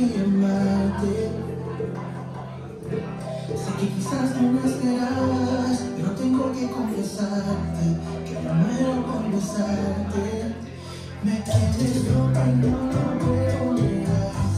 y amarte. Sé que quizás tú no esperabas, pero tengo que confesarte que primero con besarte me tienes loca y no lo puedo negar.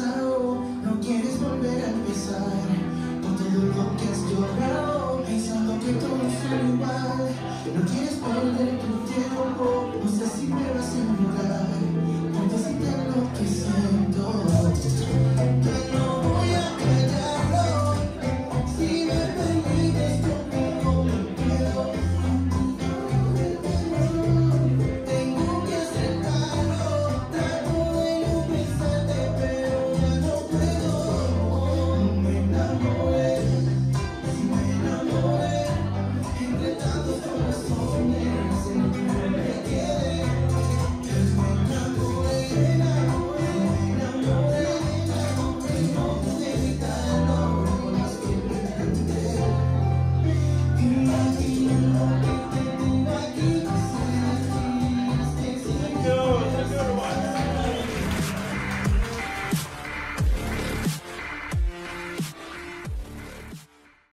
no quieres volver a empezar por todo lo que has llorado.